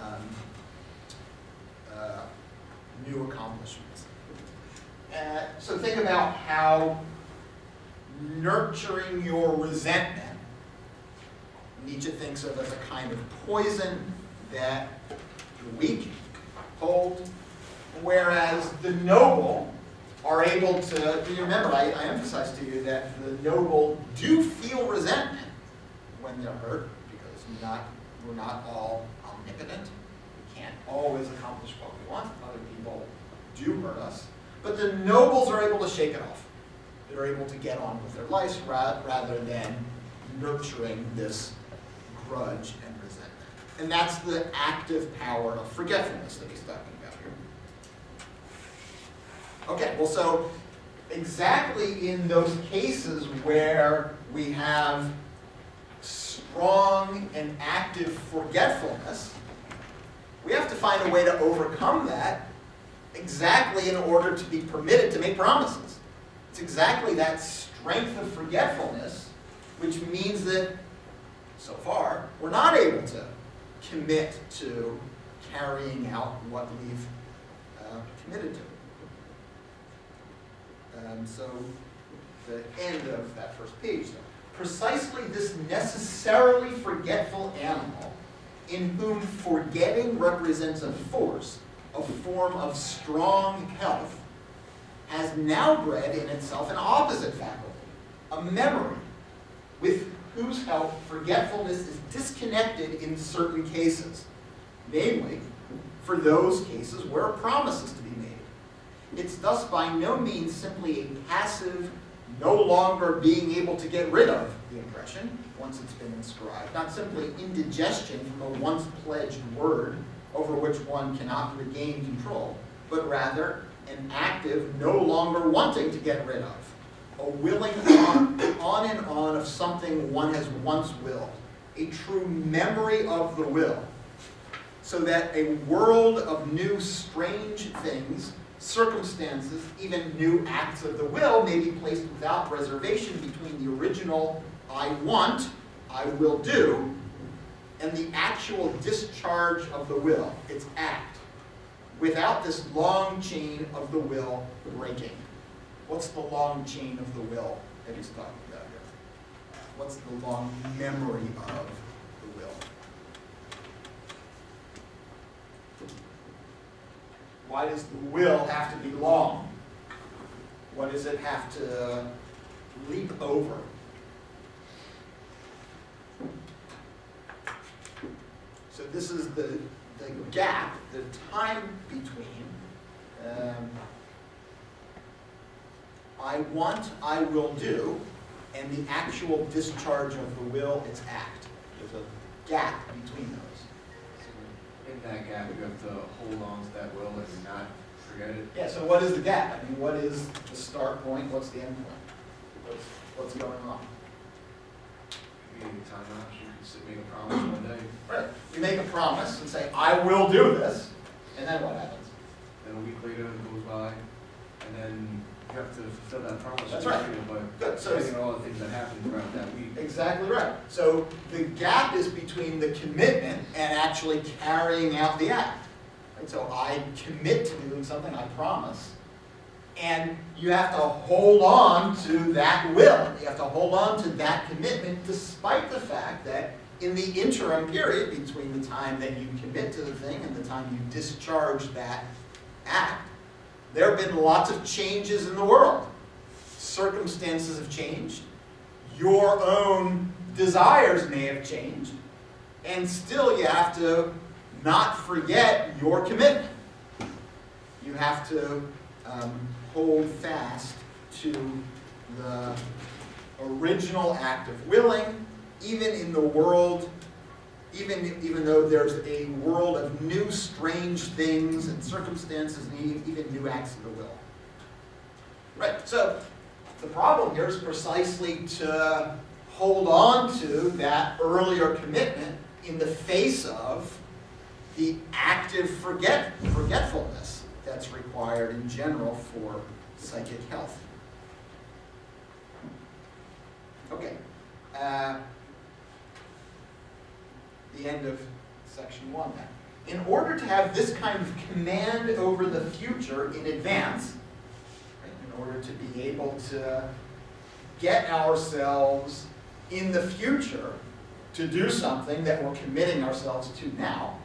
um, uh, new accomplishments. Uh, so think about how nurturing your resentment Nietzsche thinks of as a kind of poison that the weak hold, whereas the noble are able to, do you remember, I, I emphasized to you that the noble do feel resentment when they're hurt, because not, we're not all omnipotent. We can't always accomplish what we want. Other people do hurt us. But the nobles are able to shake it off. They're able to get on with their lives rather than nurturing this grudge and resentment. And that's the active power of forgetfulness that he's talking about here. Okay, well, so exactly in those cases where we have strong and active forgetfulness, we have to find a way to overcome that exactly in order to be permitted to make promises. It's exactly that strength of forgetfulness which means that so far, we're not able to commit to carrying out what we've uh, committed to. Um, so the end of that first page. Precisely this necessarily forgetful animal in whom forgetting represents a force, a form of strong health, has now bred in itself an opposite faculty, a memory, with whose help forgetfulness is disconnected in certain cases, namely, for those cases where a promise is to be made. It's thus by no means simply a passive, no longer being able to get rid of the impression once it's been inscribed, not simply indigestion from a once pledged word over which one cannot regain control, but rather an active, no longer wanting to get rid of a willing on, on and on of something one has once willed, a true memory of the will, so that a world of new strange things, circumstances, even new acts of the will may be placed without reservation between the original I want, I will do, and the actual discharge of the will, its act, without this long chain of the will breaking. What's the long chain of the will that he's talking about here? What's the long memory of the will? Why does the will have to be long? What does it have to leap over? So this is the, the gap, the time between um, I want, I will do, and the actual discharge of the will, its act. There's a gap between those. In that gap, you have to hold on to that will and not forget it. Yeah, so what is the gap? I mean, what is the start point? What's the end point? What's, what's going on? You need a time out, you can make a promise one day, Right. You make a promise and say, I will do this, and then what happens? then a week later it goes by, and then have to fulfill that promise. That's right. Good, so all the things that happen throughout that week. Exactly right. So the gap is between the commitment and actually carrying out the act. Right? So I commit to doing something, I promise. And you have to hold on to that will. You have to hold on to that commitment despite the fact that in the interim period between the time that you commit to the thing and the time you discharge that act, there have been lots of changes in the world. Circumstances have changed. Your own desires may have changed. And still you have to not forget your commitment. You have to um, hold fast to the original act of willing, even in the world even, even though there's a world of new strange things and circumstances and even new acts of the will. Right, so the problem here is precisely to hold on to that earlier commitment in the face of the active forget, forgetfulness that's required in general for psychic health. Okay. Uh, the end of section one then. In order to have this kind of command over the future in advance, right, in order to be able to get ourselves in the future to do something that we're committing ourselves to now,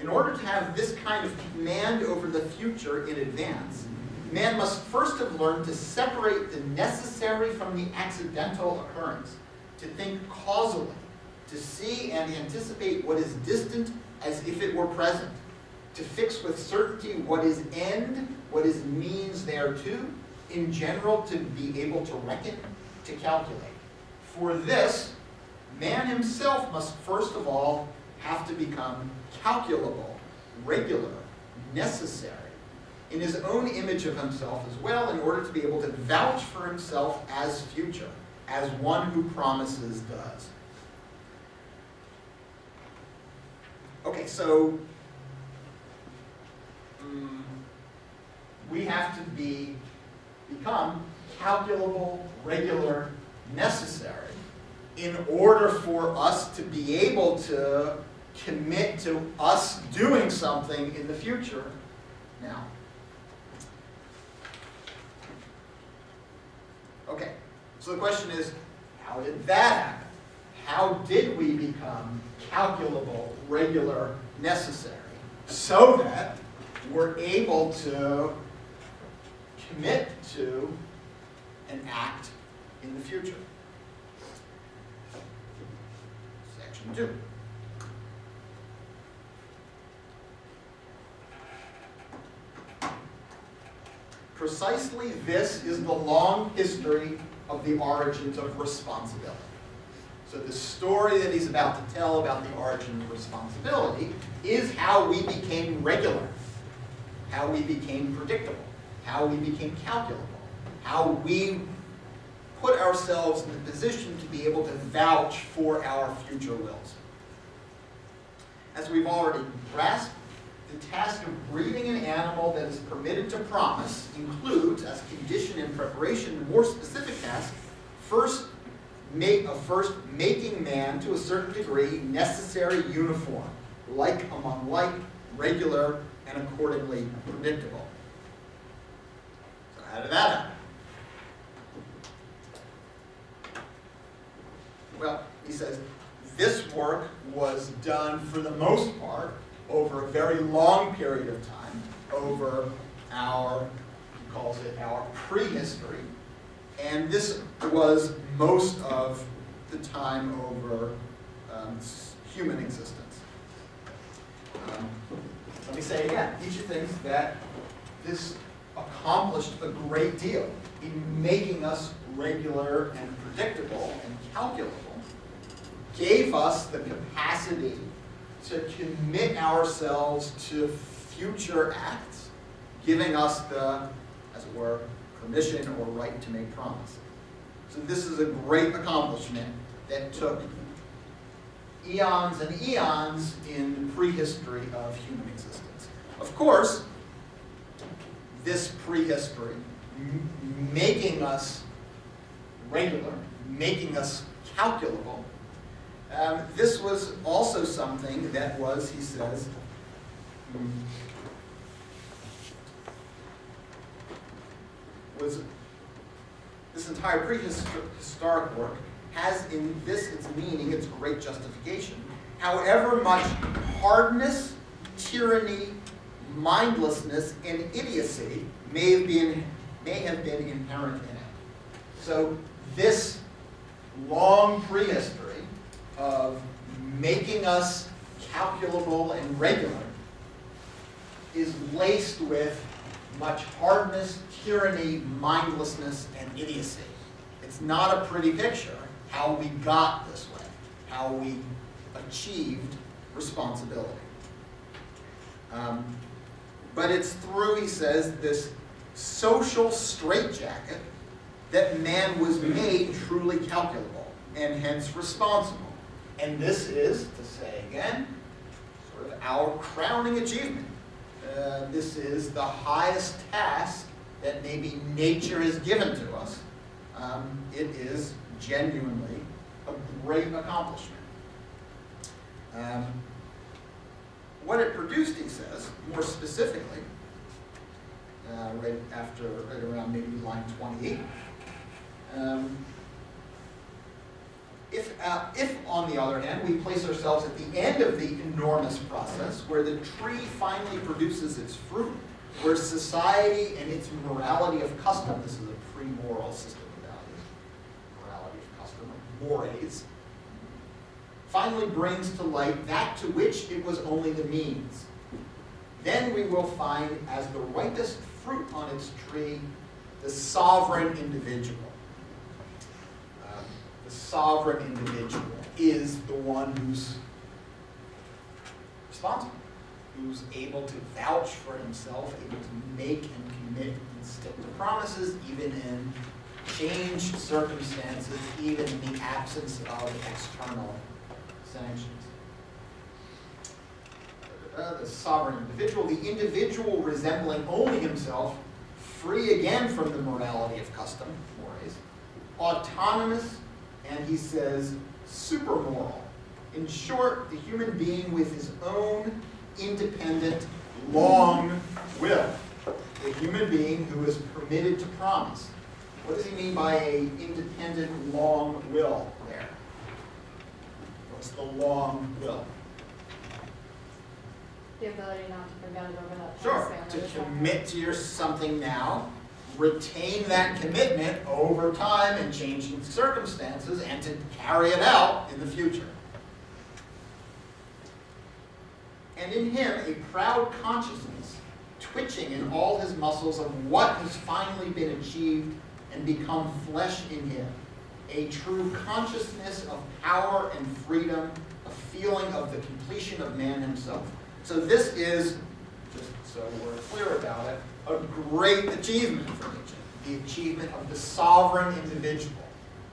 in order to have this kind of command over the future in advance, man must first have learned to separate the necessary from the accidental occurrence, to think causally, to see and anticipate what is distant as if it were present, to fix with certainty what is end, what is means thereto, in general to be able to reckon, to calculate. For this, man himself must first of all have to become calculable, regular, necessary, in his own image of himself as well, in order to be able to vouch for himself as future, as one who promises does. Okay, so um, we have to be become calculable, regular, necessary in order for us to be able to commit to us doing something in the future now. Okay, so the question is, how did that happen? How did we become calculable, regular, necessary, so that we're able to commit to and act in the future? Section 2. Precisely this is the long history of the origins of responsibility. So the story that he's about to tell about the origin of responsibility is how we became regular, how we became predictable, how we became calculable, how we put ourselves in the position to be able to vouch for our future wills. As we've already grasped, the task of breeding an animal that is permitted to promise includes, as condition and preparation, more specific task, first make, of first making man to a certain degree necessary uniform, like among like, regular, and accordingly predictable. So how did that happen? Well, he says, this work was done for the most part over a very long period of time, over our, he calls it our prehistory, and this was most of the time over um, human existence. Um, let me say again, Nietzsche thinks that this accomplished a great deal in making us regular and predictable and calculable, gave us the capacity to commit ourselves to future acts, giving us the, as it were, permission or right to make promise. So this is a great accomplishment that took eons and eons in the prehistory of human existence. Of course, this prehistory, making us regular, making us calculable, um, this was also something that was, he says, was this entire prehistoric work has in this its meaning, its great justification. However much hardness, tyranny, mindlessness, and idiocy may have been, may have been inherent in it. So this long prehistory of making us calculable and regular is laced with much hardness, tyranny, mindlessness, and idiocy. It's not a pretty picture how we got this way, how we achieved responsibility. Um, but it's through, he says, this social straitjacket that man was made truly calculable and hence responsible. And this is, to say again, sort of our crowning achievement. Uh, this is the highest task that maybe nature has given to us. Um, it is genuinely a great accomplishment. Um, what it produced, he says, more specifically, uh, right after, right around maybe line 28. Um, if, uh, if, on the other hand, we place ourselves at the end of the enormous process where the tree finally produces its fruit, where society and its morality of custom, this is a pre-moral system of values, morality of custom, mores, finally brings to light that to which it was only the means. Then we will find as the ripest fruit on its tree the sovereign individual the sovereign individual is the one who's responsible, who's able to vouch for himself, able to make and commit and stick to promises, even in changed circumstances, even in the absence of external sanctions. Uh, the sovereign individual, the individual resembling only himself, free again from the morality of custom, mores, autonomous and he says supermoral. In short, the human being with his own independent, long will. A human being who is permitted to promise. What does he mean by a independent, long will there? What's the long will? The ability not to forget it over that Sure, to commit to your something now, retain that commitment over time and changing circumstances and to carry it out in the future. And in him, a proud consciousness, twitching in all his muscles of what has finally been achieved and become flesh in him. A true consciousness of power and freedom, a feeling of the completion of man himself. So this is, just so we're clear about it, a great achievement for Nietzsche, the achievement of the sovereign individual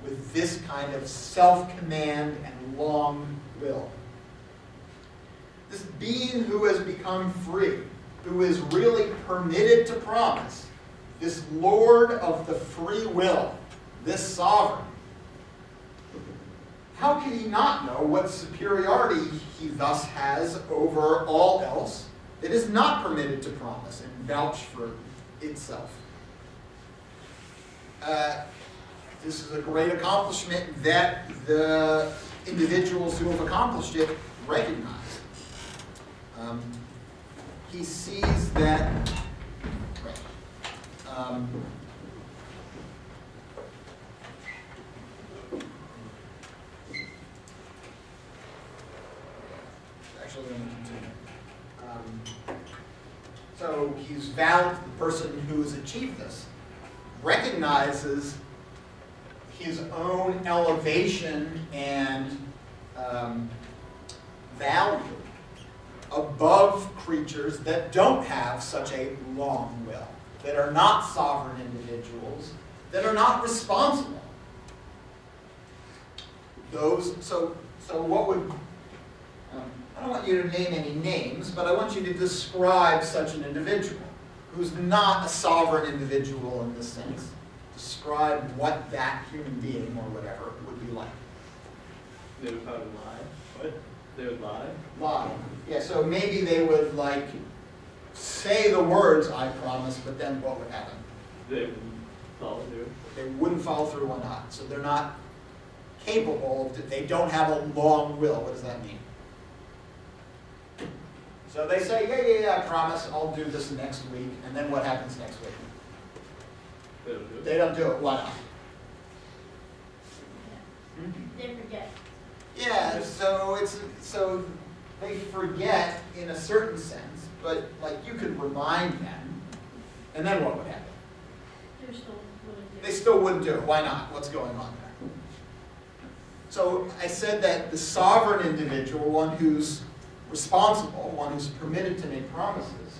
with this kind of self-command and long will. This being who has become free, who is really permitted to promise, this Lord of the free will, this sovereign, how can he not know what superiority he thus has over all else that is not permitted to promise and vouch for itself. Uh, this is a great accomplishment that the individuals who have accomplished it recognize. Um, he sees that um, actually, let me continue. Um, so he's vowed the person who has achieved this recognizes his own elevation and um, value above creatures that don't have such a long will, that are not sovereign individuals, that are not responsible. Those, so, so what would I don't want you to name any names, but I want you to describe such an individual who's not a sovereign individual in this sense. Describe what that human being or whatever would be like. They would probably lie. What? They would lie? Lie. Yeah, so maybe they would like say the words, I promise, but then what would happen? They wouldn't follow through. They wouldn't follow through or not. So they're not capable, they don't have a long will. What does that mean? So they say, yeah, yeah, yeah, I promise, I'll do this next week. And then what happens next week? They don't do it. They don't do it. Why not? They forget. Yeah, so it's so they forget in a certain sense, but like you could remind them, and then what would happen? They're still wouldn't do They still wouldn't do it. Why not? What's going on there? So I said that the sovereign individual, one who's responsible, one who's permitted to make promises,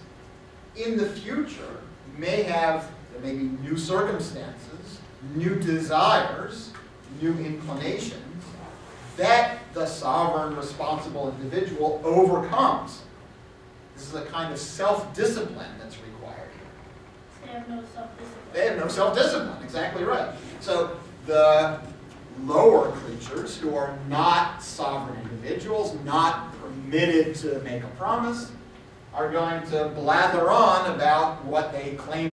in the future may have, there may be new circumstances, new desires, new inclinations, that the sovereign, responsible individual overcomes. This is a kind of self-discipline that's required here. They have no self-discipline. They have no self-discipline, exactly right. So the lower creatures who are not sovereign individuals, not permitted to make a promise are going to blather on about what they claim